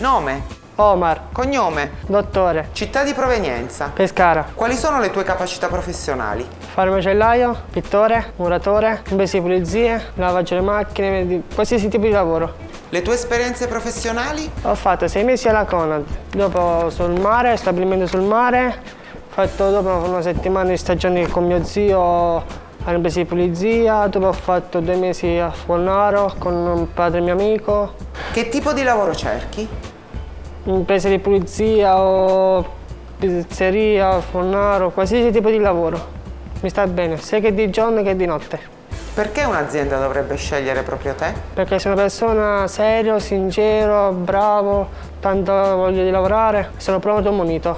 Nome? Omar, Cognome? dottore, Città di provenienza? Pescara, Quali sono le tue capacità professionali? fare macellaio, pittore, muratore, imbesi di pulizie, lavaggio le macchine, qualsiasi tipo di lavoro. Le tue esperienze professionali? Ho fatto sei mesi alla Conad, dopo sul mare, stabilimento sul mare, ho fatto dopo una settimana di stagione con mio zio all'imbesi di pulizia, dopo ho fatto due mesi a Fornaro con un padre mio amico, Che tipo di lavoro cerchi? imprese di pulizia o pizzeria, Fornaro, qualsiasi tipo di lavoro. Mi sta bene, sia che di giorno che di notte. Perché un'azienda dovrebbe scegliere proprio te? Perché sono una persona serio, sincero, bravo, tanto voglia di lavorare, sono pronto e munito.